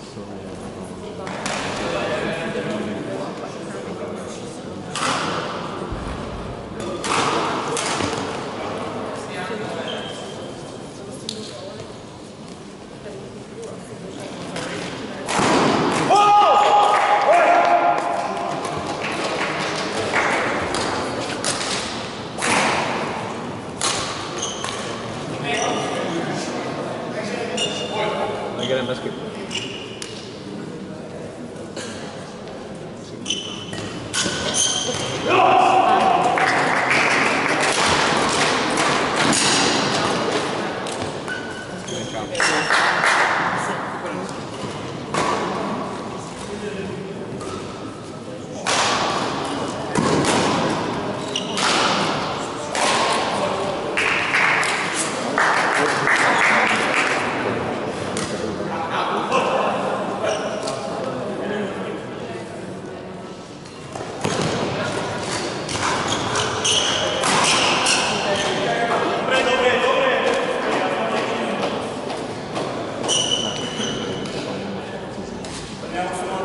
そう Né? Nelson